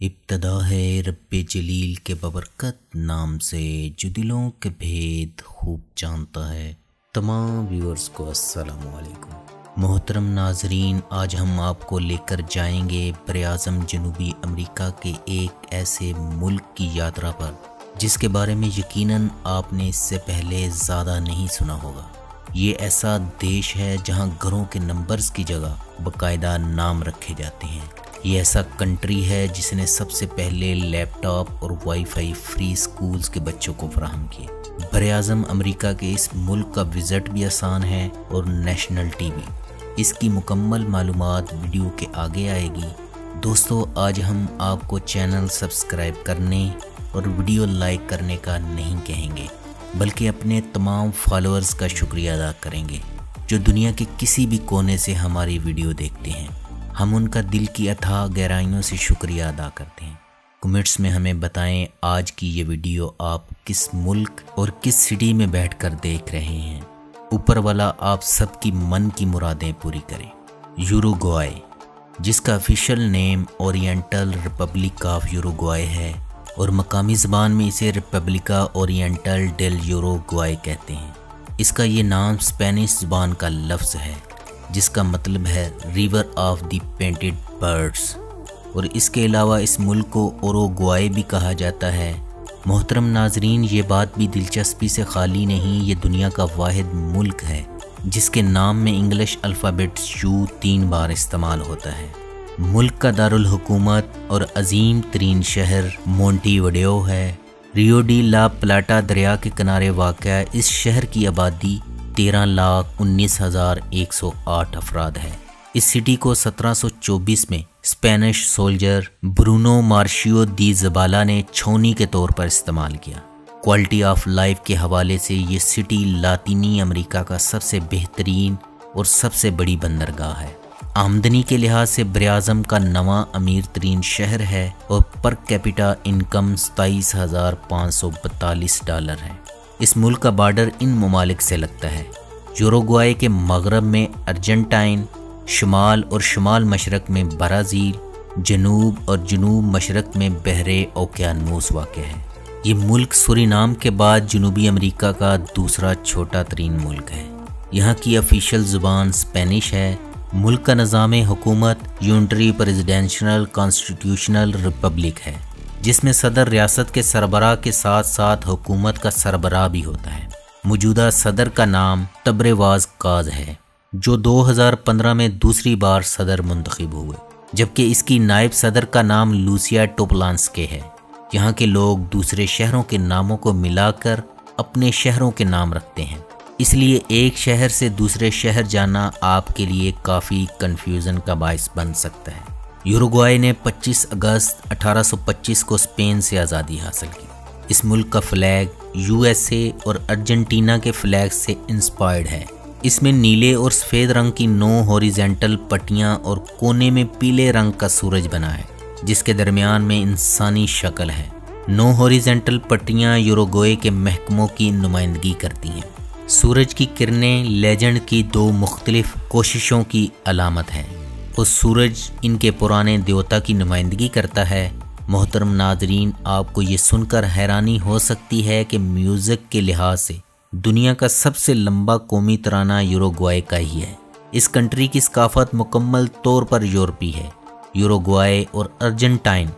ابتدا ہے رب جلیل کے ببرکت نام سے، جو دلوں کے بھید خوب جانتا ہے۔ تمام ویورز کو السلام علیکم۔ محترم ناظرین، آج ہم آپ کو لے کر جائیں گے براعظم جنوبی امریکہ کے ایک ایسے ملک کی یاترا پر، جس کے بارے میں یقیناً آپ نے اس سے پہلے زیادہ نہیں سنا ہوگا۔ یہ ایسا دیش ہے جہاں گھروں کے نمبرز کی جگہ باقاعدہ نام رکھے جاتے ہیں۔ یہ ایسا کنٹری ہے جس نے سب سے پہلے لیپ ٹاپ اور وائی فائی فری سکولز کے بچوں کو فراہم کیے۔ براعظم امریکہ کے اس ملک کا وزٹ بھی آسان ہے اور نیشنل ٹی وی اس کی مکمل معلومات ویڈیو کے آگے آئے گی۔ دوستو، آج ہم آپ کو چینل سبسکرائب کرنے اور ویڈیو لائک کرنے کا نہیں کہیں گے، بلکہ اپنے تمام فالورز کا شکریہ ادا کریں گے جو دنیا کے کسی بھی کونے سے ہماری ویڈیو دیکھتے ہیں۔ ہم ان کا دل کی اتھا گہرائیوں سے شکریہ ادا کرتے ہیں۔ کمنٹس میں ہمیں بتائیں آج کی یہ ویڈیو آپ کس ملک اور کس سٹی میں بیٹھ کر دیکھ رہے ہیں۔ اوپر والا آپ سب کی من کی مرادیں پوری کریں۔ یوروگوائے، جس کا official name Oriental Republic of Uruguay ہے اور مقامی زبان میں اسے ریپبلکا اورینٹل ڈیل یوروگوائے کہتے ہیں۔ اس کا یہ نام اسپینش زبان کا لفظ ہے۔ جس کا مطلب ہے river of the painted birds اور اس کے علاوہ اس ملک کو اوروگوائے بھی کہا جاتا ہے۔ محترم ناظرین، یہ بات بھی دلچسپی سے خالی نہیں، یہ دنیا کا واحد ملک ہے، جس کے نام میں انگلش الفابیٹ یو تین بار استعمال ہوتا ہے۔ ملک کا دارالحکومت اور عظیم ترین شہر مونٹی وڈیو ہے۔ ریو ڈی لا پلاٹا دریا کے کنارے واقع اس شہر کی آبادی تیرہ لاکھ انیس ہزار ایک سو آٹھ افراد ہے اس سٹی کو سترہ سو چوبیس میں Spanish soldier Bruno Mauricio de Zabala نے چھونی کے طور پر استعمال کیا۔ کوالٹی آف لائف کے حوالے سے یہ سٹی لاطینی امریکہ کا سب سے بہترین اور سب سے بڑی بندرگاہ ہے۔ آمدنی کے لحاظ سے براعظم کا نواں امیر ترین شہر ہے اور پر کیپیٹا انکم ستائیس ہزار پانچ سو بتالیس ڈالر ہے۔ اس ملک کا بارڈر ان ممالک سے لگتا ہے۔ یوروگوائے کے مغرب میں ارجنٹائن، شمال اور شمال مشرق میں برازیل، جنوب اور جنوب مشرق میں بحر اوکیانوس واقع ہے۔ یہ ملک سوری نام کے بعد جنوبی امریکہ کا دوسرا چھوٹا ترین ملک ہے۔ یہاں کی افیشل زبان اسپینش ہے۔ ملک کا نظام حکومت یونٹری پریزیڈینشنل کانسٹیٹیوشنل ریپبلک ہے۔ جس میں صدر ریاست کے سربراہ کے ساتھ ساتھ حکومت کا سربراہ بھی ہوتا ہے۔ موجودہ صدر کا نام تبرواز کاز ہے، جو دو ہزار پندرہ میں دوسری بار صدر منتخب ہوئے۔ جبکہ اس کی نائب صدر کا نام لوسیا ٹوپلانس کے ہے۔ یہاں کے لوگ دوسرے شہروں کے ناموں کو ملا کر اپنے شہروں کے نام رکھتے ہیں۔ اس لیے ایک شہر سے دوسرے شہر جانا آپ کے لیے کافی کنفیوژن کا باعث بن سکتا ہے۔ یوروگوائے نے پچیس اگست اٹھارہ سو پچیس کو اسپین سے آزادی حاصل کی۔ اس ملک کا فلیگ یو ایس اے اور ارجنٹینا کے فلیگ سے انسپائرڈ ہے۔ اس میں نیلے اور سفید رنگ کی نو ہوریزنٹل پٹیاں اور کونے میں پیلے رنگ کا سورج بنا ہے، جس کے درمیان میں انسانی شکل ہے۔ نو ہوریزنٹل پٹیاں یوروگوئے کے محکموں کی نمائندگی کرتی ہیں۔ سورج کی کرنیں، لیجنڈ کی دو مختلف کوششوں کی علامت ہیں۔ اور سورج ان کے پرانے دیوتا کی نمائندگی کرتا ہے۔ محترم ناظرین، آپ کو یہ سن کر حیرانی ہو سکتی ہے کہ میوزک کے لحاظ سے دنیا کا سب سے لمبا قومی ترانہ یوروگوائے کا ہی ہے۔ اس کنٹری کی ثقافت مکمل طور پر یورپی ہے۔ یوروگوائے اور ارجنٹائن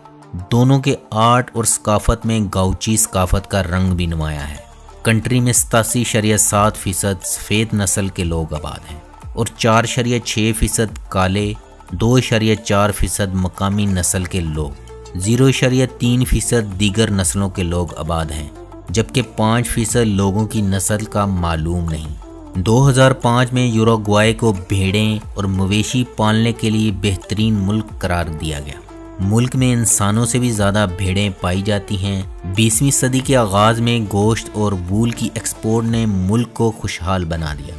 دونوں کے آرٹ اور ثقافت میں گاؤچی ثقافت کا رنگ بھی نمایاں ہے۔ کنٹری میں ستاسی شریعہ سات فیصد سفید نسل کے لوگ آباد ہیں اور چار شریعہ چھ فیصد کالے دو شریعہ چار فیصد مقامی نسل کے لوگ، زیرو شریعہ تین فیصد دیگر نسلوں کے لوگ آباد ہیں، جبکہ پانچ فیصد لوگوں کی نسل کا معلوم نہیں۔ دو ہزار پانچ میں یوروگوائے کو بھیڑیں اور مویشی پالنے کے لیے بہترین ملک قرار دیا گیا۔ ملک میں انسانوں سے بھی زیادہ بھیڑیں پائی جاتی ہیں۔ بیسویں صدی کے آغاز میں گوشت اور وول کی ایکسپورٹ نے ملک کو خوشحال بنا دیا۔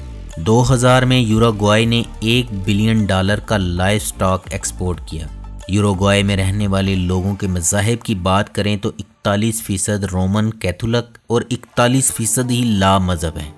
دو ہزار میں یوروگوائے نے ایک بلین ڈالر کا لائف سٹاک ایکسپورٹ کیا۔ یوروگوائے میں رہنے والے لوگوں کے مذاہب کی بات کریں تو اکتالیس فیصد رومن کیتھولک اور اکتالیس فیصد ہی لا مذہب ہیں۔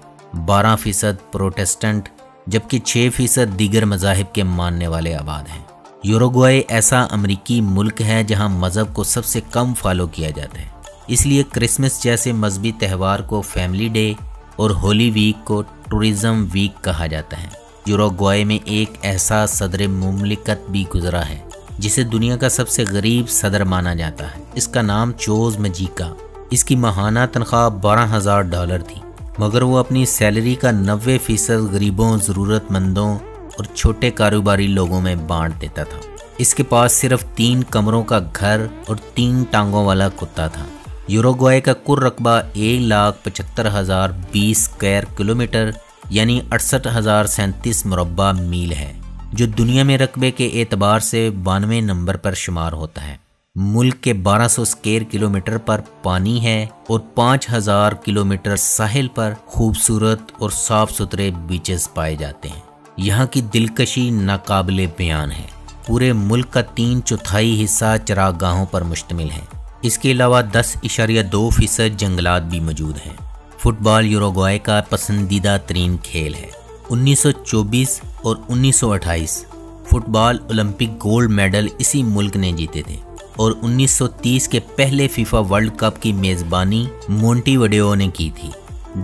بارہ فیصد پروٹیسٹنٹ، جبکہ چھ فیصد دیگر مذاہب کے ماننے والے آباد ہیں۔ یوروگوائے ایسا امریکی ملک ہے جہاں مذہب کو سب سے کم فالو کیا جاتا ہے۔ اس لیے کرسمس جیسے مذہبی تہوار کو فیملی ڈے اور ہولی ویک کو ٹوریزم ویک کہا جاتا ہے۔ یوروگوائے میں ایک ایسا صدر مملکت بھی گزرا ہے، جسے دنیا کا سب سے غریب صدر مانا جاتا ہے۔ اس کا نام چوز مجیکا۔ اس کی ماہانہ تنخواہ بارہ ہزار ڈالر تھی۔ مگر وہ اپنی سیلری کا نوے فیصد غریبوں ضرورت مندوں اور چھوٹے کاروباری لوگوں میں بانٹ دیتا تھا۔ اس کے پاس صرف تین کمروں کا گھر اور تین ٹانگوں والا کتا تھا۔ یوروگوائے کا کل رقبہ ایک لاکھ پچہتر ہزار بیس اسکوائر کلومیٹر یعنی اڑسٹھ ہزار سینتیس مربع میل ہے، جو دنیا میں رقبے کے اعتبار سے بانوے نمبر پر شمار ہوتا ہے۔ ملک کے بارہ سو اسکیئر کلومیٹر پر پانی ہے اور پانچ ہزار کلومیٹر ساحل پر خوبصورت اور صاف ستھرے بیچز پائے جاتے ہیں۔ یہاں کی دلکشی ناقابل بیان ہے۔ پورے ملک کا تین چوتھائی حصہ چراغ گاہوں پر مشتمل ہے۔ اس کے علاوہ دس اشاریہ دو فیصد جنگلات بھی موجود ہیں۔ فٹ بال یوروگوائے کا پسندیدہ ترین کھیل ہے۔ انیس سو چوبیس اور انیس سو اٹھائیس football Olympic gold medal اسی ملک نے جیتے تھے۔ اور انیس سو تیس کے پہلے فیفا ورلڈ کپ کی میزبانی مونٹی وڈیو نے کی تھی۔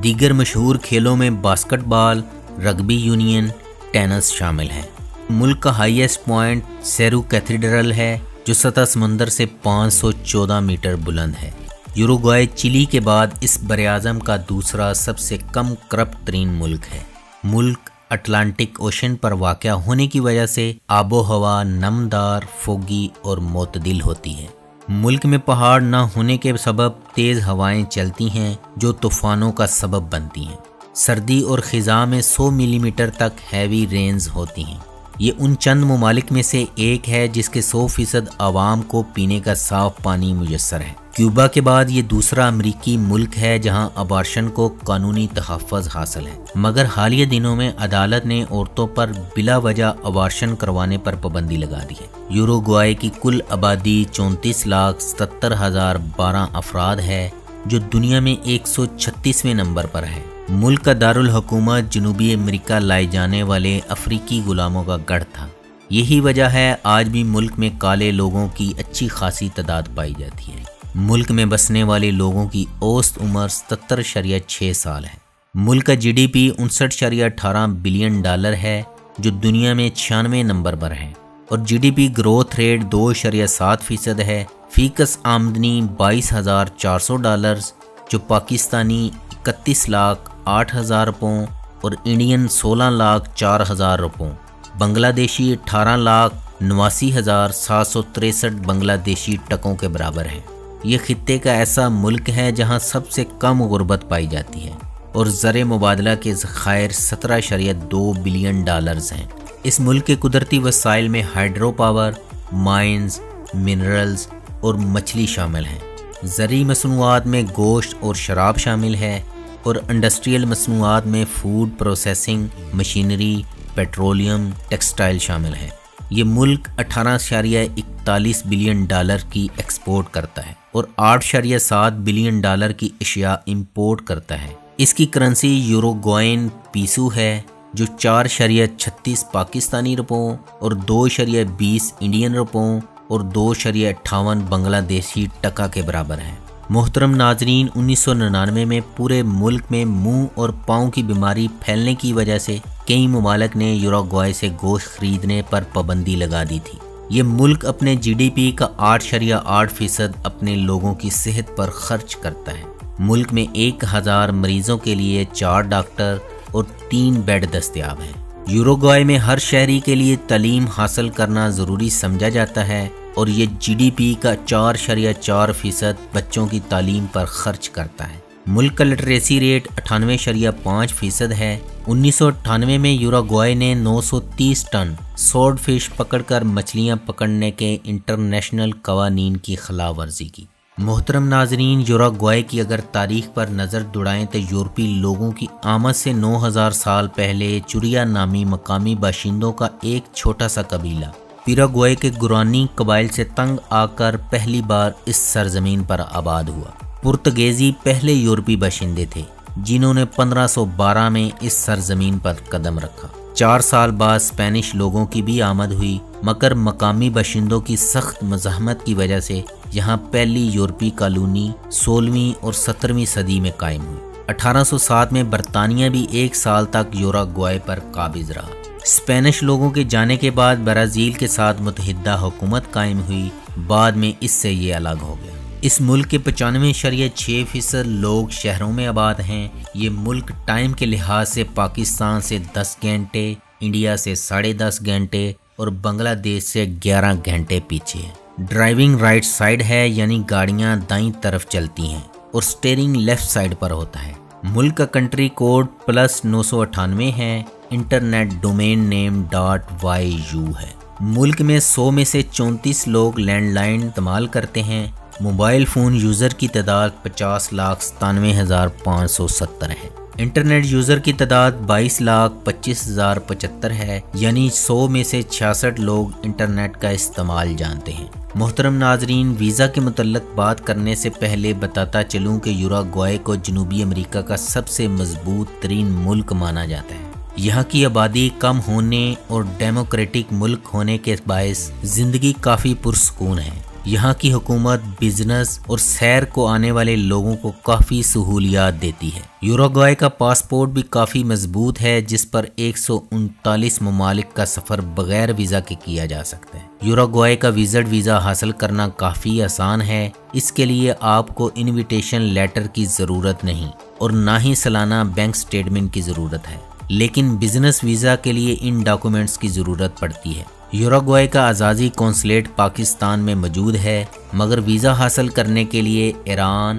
دیگر مشہور کھیلوں میں basketball, rugby union, tennis شامل ہیں۔ ملک کا ہائیسٹ پوائنٹ سیرو کیتھیڈرل ہے۔ جو سطح سمندر سے پانچ سو چودہ میٹر بلند ہے۔ یوروگوائے چلی کے بعد اس براعظم کا دوسرا سب سے کم کرپٹ ترین ملک ہے۔ ملک اٹلانٹک اوشن پر واقع ہونے کی وجہ سے آب و ہوا نمدار، فوگی اور معتدل ہوتی ہے۔ ملک میں پہاڑ نہ ہونے کے سبب تیز ہوائیں چلتی ہیں جو طوفانوں کا سبب بنتی ہیں۔ سردی اور خزاں میں سو ملی میٹر تک ہیوی رینز ہوتی ہیں۔ یہ ان چند ممالک میں سے ایک ہے جس کے سو فیصد عوام کو پینے کا صاف پانی میسر ہے۔ کیوبا کے بعد یہ دوسرا امریکی ملک ہے جہاں ابارشن کو قانونی تحفظ حاصل ہے۔ مگر حالیہ دنوں میں عدالت نے عورتوں پر بلا وجہ ابارشن کروانے پر پابندی لگا دی ہے۔ یوروگوائے کی کل آبادی چونتیس لاکھ ستر ہزار بارہ افراد ہے، جو دنیا میں ایک سو چھتیسویں نمبر پر ہے۔ ملک کا دارالحکومت جنوبی امریکہ لائے جانے والے افریقی غلاموں کا گڑھ تھا۔ یہی وجہ ہے آج بھی ملک میں کالے لوگوں کی اچھی خاصی تعداد پائی جاتی ہے۔ ملک میں بسنے والے لوگوں کی اوسط عمر ستر شریعہ چھ سال ہے۔ ملک کا جی ڈی پی انسٹھ شریعہ اٹھارہ بلین ڈالر ہے، جو دنیا میں چھیانوے نمبر پر ہے۔ اور G D P growth rate دو شریعہ سات فیصد ہے۔ فیکس آمدنی بائیس ہزار چار سو ڈالرز، جو پاکستانی اکتیس لاکھ آٹھ ہزار روپوں اور انڈین سولہ لاکھ چار ہزار روپوں۔ بنگلہ دیشی اٹھارہ لاکھ نواسی ہزار سات سو تریسٹھ بنگلہ دیشی ٹکوں کے برابر ہے یہ خطے کا ایسا ملک ہے جہاں سب سے کم غربت پائی جاتی ہے اور زر مبادلہ کے ذخائر سترہ شریعت دو بلین ڈالرز ہیں۔ اس ملک کے قدرتی وسائل میں ہائیڈرو پاور، مائنز، منرلز اور مچھلی شامل ہیں۔ زرعی مصنوعات میں گوشت اور شراب شامل ہے اور انڈسٹریل مصنوعات میں food processing machinery petroleum textile شامل ہے یہ ملک اٹھارہ شاریہ اکتالیس بلین ڈالر کی ایکسپورٹ کرتا ہے اور آٹھ شاریہ سات بلین ڈالر کی اشیاء امپورٹ کرتا ہے۔ اس کی کرنسی یورو گوائن پیسو ہے، جو چار شریعہ چھتیس پاکستانی روپوں اور دو شریعہ بیس انڈین روپوں اور دو شریعہ اٹھاون بنگلہ دیشی ٹکا کے برابر ہیں۔ محترم ناظرین انیس سو ننانوے میں پورے ملک میں منہ اور پاؤں کی بیماری پھیلنے کی وجہ سے کئی ممالک نے یوروگوائے سے گوشت خریدنے پر پابندی لگا دی تھی۔ یہ ملک اپنے جی ڈی پی کا آٹھ شریعہ آٹھ فیصد اپنے لوگوں کی صحت پر خرچ کرتا ہے۔ ملک میں ایک ہزار مریضوں کے لیے چار ڈاکٹر اور تین بیڈ دستیاب ہیں۔ یوروگوائے میں ہر شہری کے لیے تعلیم حاصل کرنا ضروری سمجھا جاتا ہے۔ اور یہ جی ڈی پی کا چار شریعہ چار فیصد بچوں کی تعلیم پر خرچ کرتا ہے۔ ملک کا لٹریسی ریٹ اٹھانوے شریعہ پانچ فیصد ہے۔ انیس سو اٹھانوے میں یوراگوائے نے نو سو تیس ٹن سوڈ فش پکڑ کر مچھلیاں پکڑنے کے انٹرنیشنل قوانین کی خلاف ورزی کی۔ محترم ناظرین یوراگوائے کی اگر تاریخ پر نظر دوڑائیں تو یورپی لوگوں کی آمد سے نو ہزار سال پہلے چوریا نامی مقامی باشندوں کا ایک چھوٹا سا قبیلہ۔ پیراگوائے کے گرانی قبائل سے تنگ آ کر پہلی بار اس سرزمین پر آباد ہوا۔ پرتگیزی پہلے یورپی باشندے تھے، جنہوں نے پندرہ سو بارہ میں اس سرزمین پر قدم رکھا۔ چار سال بعد اسپینش لوگوں کی بھی آمد ہوئی، مگر مقامی باشندوں کی سخت مزاحمت کی وجہ سے یہاں پہلی یورپی کالونی سولہویں اور سترویں صدی میں قائم ہوئی۔ اٹھارہ سو سات میں برطانیہ بھی ایک سال تک یورا گوائے پر قابض رہا۔ اسپینش لوگوں کے جانے کے بعد برازیل کے ساتھ متحدہ حکومت قائم ہوئی۔ بعد میں اس سے یہ الگ ہو گیا۔ اس ملک کے پچانوے شریع چھ فیصد لوگ شہروں میں آباد ہیں۔ یہ ملک ٹائم کے لحاظ سے پاکستان سے دس گھنٹے، انڈیا سے ساڑھے دس گھنٹے اور بنگلہ دیش سے گیارہ گھنٹے پیچھے ہے ڈرائیونگ رائٹ سائڈ ہے یعنی گاڑیاں دائیں طرف چلتی ہیں اور سٹیرنگ لیفٹ سائڈ پر ہوتا ہے۔ ملک کا کنٹری کوڈ پلس نو سو اٹھانوے ہے۔ Internet domain name dot Y U ہے۔ ملک میں سو میں سے چونتیس لوگ لینڈ لائن استعمال کرتے ہیں۔ موبائل فون یوزر کی تعداد پچاس لاکھ ستانوے ہزار پانچ سو ستر ہے۔ انٹرنیٹ یوزر کی تعداد بائیس لاکھ پچیس ہزار پچہتر ہے۔ یعنی سو میں سے چھیاسٹھ لوگ انٹرنیٹ کا استعمال جانتے ہیں۔ محترم ناظرین، ویزا کے متعلق بات کرنے سے پہلے بتاتا چلوں کہ یورا گوائے کو جنوبی امریکہ کا سب سے مضبوط ترین ملک مانا جاتا ہے۔ یہاں کی آبادی کم ہونے اور ڈیموکریٹک ملک ہونے کے باعث زندگی کافی پرسکون ہے۔ یہاں کی حکومت بزنس اور سیر کو آنے والے لوگوں کو کافی سہولیات دیتی ہے۔ یوروگوائے کا پاسپورٹ بھی کافی مضبوط ہے، جس پر ایک سو انتالیس ممالک کا سفر بغیر ویزا کے کیا جا سکتا ہے۔ یوروگوائے کا ویزٹ ویزا حاصل کرنا کافی آسان ہے۔ اس کے لیے آپ کو انویٹیشن لیٹر کی ضرورت نہیں اور نہ ہی سالانہ بینک سٹیٹمنٹ کی ضرورت ہے۔ لیکن بزنس ویزا کے لیے ان ڈاکومنٹس کی ضرورت پڑتی ہے۔ یوروگوائے کا آزادی کونسلیٹ پاکستان میں موجود ہے، مگر ویزا حاصل کرنے کے لیے ایران،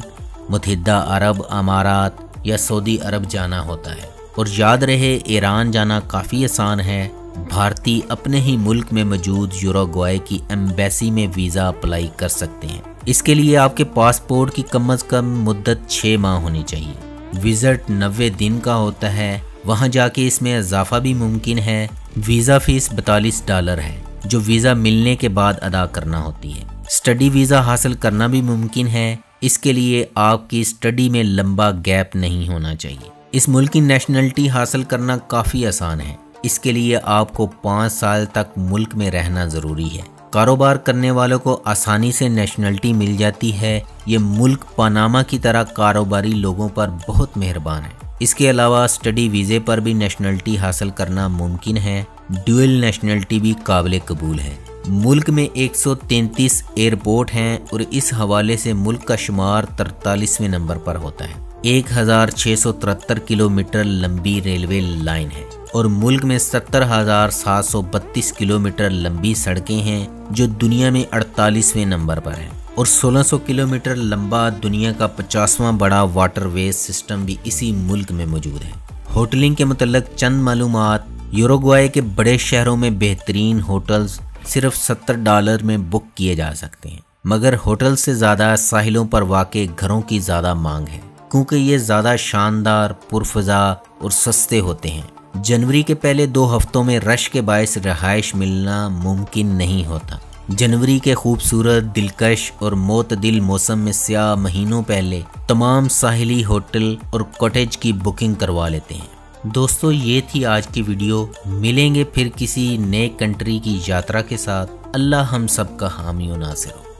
متحدہ عرب امارات یا سعودی عرب جانا ہوتا ہے۔ اور یاد رہے، ایران جانا کافی آسان ہے۔ بھارتی اپنے ہی ملک میں موجود یوروگوائے کی ایمبیسی میں ویزا اپلائی کر سکتے ہیں۔ اس کے لیے آپ کے پاسپورٹ کی کم از کم مدت چھ ماہ ہونی چاہیے۔ وزٹ نوے دن کا ہوتا ہے۔ وہاں جا کے اس میں اضافہ بھی ممکن ہے۔ ویزا فیس بتالیس ڈالر ہے، جو ویزا ملنے کے بعد ادا کرنا ہوتی ہے۔ سٹڈی ویزا حاصل کرنا بھی ممکن ہے، اس کے لیے آپ کی سٹڈی میں لمبا گیپ نہیں ہونا چاہیے۔ اس ملک کی نیشنلٹی حاصل کرنا کافی آسان ہے۔ اس کے لیے آپ کو پانچ سال تک ملک میں رہنا ضروری ہے۔ کاروبار کرنے والوں کو آسانی سے نیشنلٹی مل جاتی ہے۔ یہ ملک پاناما کی طرح کاروباری لوگوں پر بہت مہربان ہے۔ اس کے علاوہ سٹڈی ویزے پر بھی نیشنلٹی حاصل کرنا ممکن ہے۔ ڈویل نیشنلٹی بھی قابل قبول ہے۔ ملک میں ایک سو تینتیس ایئرپورٹ ہیں اور اس حوالے سے ملک کا شمار ترتالیسویں نمبر پر ہوتا ہے۔ ایک ہزار چھ سو ترہتر کلو میٹر لمبی ریلوے لائن ہے اور ملک میں ستر ہزار سات سو بتیس کلو میٹر لمبی سڑکیں ہیں جو دنیا میں اڑتالیسویں نمبر پر ہیں۔ اور سولہ سو کلومیٹر لمبا دنیا کا پچاسواں بڑا واٹر ویز سسٹم بھی اسی ملک میں موجود ہے۔ ہوٹلنگ کے متعلق چند معلومات، یوروگوائے کے بڑے شہروں میں بہترین ہوٹلز صرف ستر ڈالر میں بک کیے جا سکتے ہیں، مگر ہوٹل سے زیادہ ساحلوں پر واقع گھروں کی زیادہ مانگ ہے۔ کیونکہ یہ زیادہ شاندار، پرفضا اور سستے ہوتے ہیں۔ جنوری کے پہلے دو ہفتوں میں رش کے باعث رہائش ملنا ممکن نہیں ہوتا۔ جنوری کے خوبصورت، دلکش اور معتدل موسم میں سیاہ مہینوں پہلے تمام ساحلی ہوٹل اور کوٹیج کی بکنگ کروا لیتے ہیں۔ دوستو، یہ تھی آج کی ویڈیو۔ ملیں گے پھر کسی نئے کنٹری کی یاترا کے ساتھ۔ اللہ ہم سب کا حامی و ناصر ہو۔